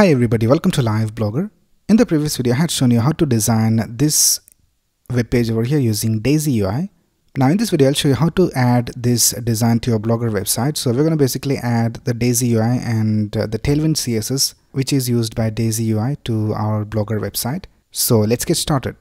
Hi everybody, welcome to Live Blogger. In the previous video, I had shown you how to design this web page over here using Daisy UI. Now in this video, I'll show you how to add this design to your Blogger website. So we're going to basically add the Daisy UI and uh, the Tailwind CSS, which is used by Daisy UI to our Blogger website. So let's get started.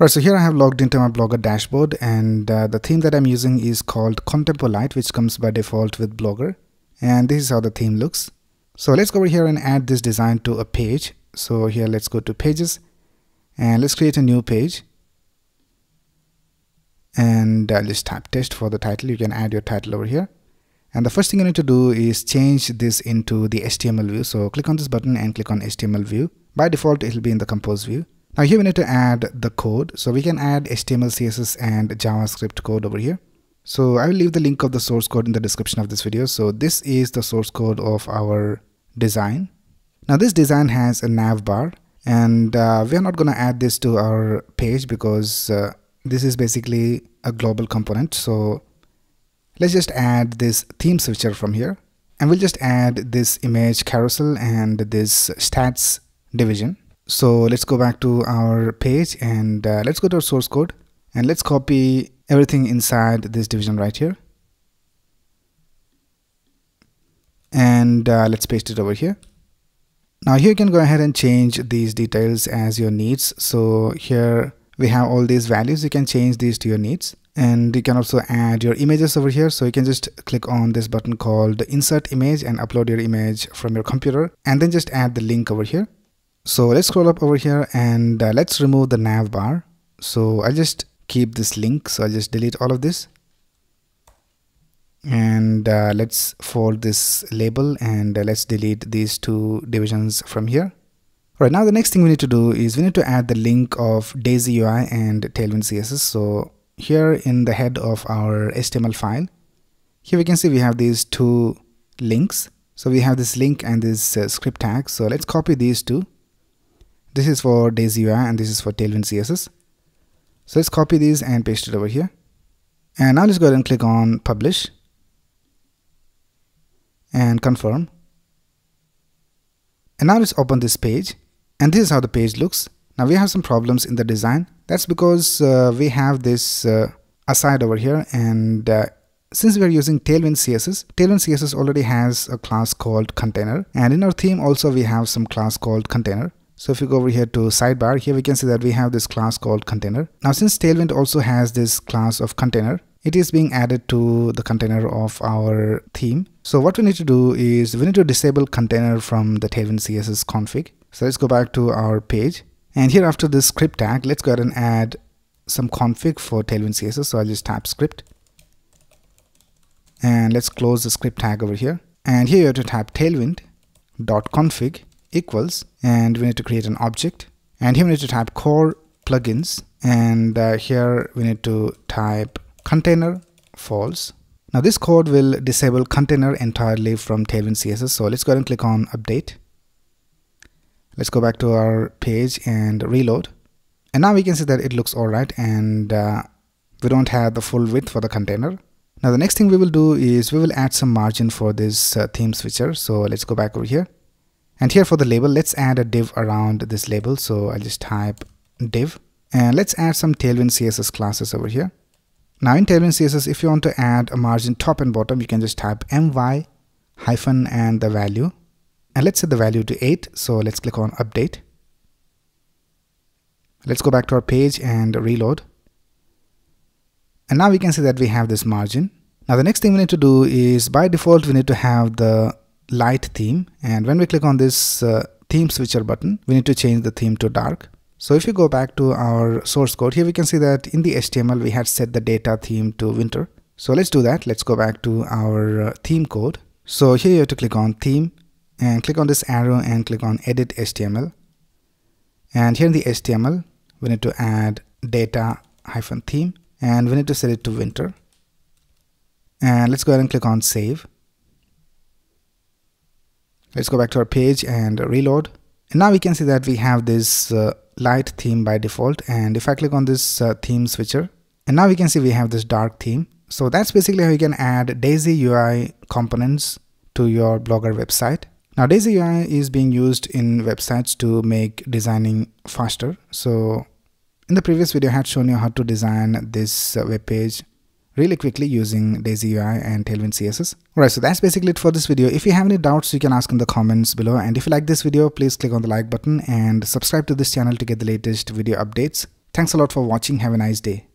Right, so here I have logged into my Blogger dashboard and uh, the theme that I'm using is called Contempo which comes by default with Blogger. And this is how the theme looks. So let's go over here and add this design to a page. So here let's go to pages and let's create a new page. And uh, let's type test for the title. You can add your title over here. And the first thing you need to do is change this into the HTML view. So click on this button and click on HTML view. By default, it will be in the compose view. Now here we need to add the code. So we can add HTML, CSS and JavaScript code over here. So I will leave the link of the source code in the description of this video. So this is the source code of our design. Now this design has a nav bar and uh, we are not going to add this to our page because uh, this is basically a global component. So let's just add this theme switcher from here and we'll just add this image carousel and this stats division. So let's go back to our page and uh, let's go to our source code and let's copy everything inside this division right here. And uh, let's paste it over here. Now here you can go ahead and change these details as your needs. So here we have all these values. You can change these to your needs and you can also add your images over here so you can just click on this button called insert image and upload your image from your computer and then just add the link over here so let's scroll up over here and uh, let's remove the nav bar. So I'll just keep this link. So I'll just delete all of this. And uh, let's fold this label and uh, let's delete these two divisions from here. All right, now the next thing we need to do is we need to add the link of Daisy UI and Tailwind CSS. So here in the head of our HTML file, here we can see we have these two links. So we have this link and this uh, script tag. So let's copy these two this is for Daisy UI and this is for Tailwind CSS. So let's copy these and paste it over here. And now let's go ahead and click on publish and confirm. And now let's open this page and this is how the page looks. Now we have some problems in the design. That's because uh, we have this uh, aside over here and uh, since we are using Tailwind CSS, Tailwind CSS already has a class called container and in our theme also we have some class called container. So if you go over here to sidebar, here we can see that we have this class called container. Now since Tailwind also has this class of container, it is being added to the container of our theme. So what we need to do is we need to disable container from the Tailwind CSS config. So let's go back to our page. And here after this script tag, let's go ahead and add some config for Tailwind CSS. So I'll just tap script. And let's close the script tag over here. And here you have to tap tailwind.config equals and we need to create an object. And here we need to type core plugins. And uh, here we need to type container false. Now this code will disable container entirely from Tailwind CSS so let's go ahead and click on update. Let's go back to our page and reload. And now we can see that it looks alright and uh, we don't have the full width for the container. Now the next thing we will do is we will add some margin for this uh, theme switcher. So let's go back over here and here for the label, let's add a div around this label. So I'll just type div and let's add some Tailwind CSS classes over here. Now in Tailwind CSS, if you want to add a margin top and bottom, you can just type my hyphen and the value. And let's set the value to 8. So let's click on update. Let's go back to our page and reload. And now we can see that we have this margin. Now the next thing we need to do is by default, we need to have the light theme. And when we click on this uh, theme switcher button we need to change the theme to dark. So if you go back to our source code here we can see that in the HTML we had set the data theme to winter. So let's do that. Let's go back to our uh, theme code. So here you have to click on theme and click on this arrow and click on edit HTML and here in the HTML we need to add data hyphen theme and we need to set it to winter. And let's go ahead and click on save Let's go back to our page and reload. And now we can see that we have this uh, light theme by default. And if I click on this uh, theme switcher, And now we can see we have this dark theme. So that's basically how you can add Daisy UI components to your Blogger website. Now Daisy UI is being used in websites to make designing faster. So in the previous video I had shown you how to design this uh, web page really quickly using Daisy UI and Tailwind CSS. Alright, so that's basically it for this video. If you have any doubts, you can ask in the comments below. And if you like this video, please click on the like button and subscribe to this channel to get the latest video updates. Thanks a lot for watching. Have a nice day.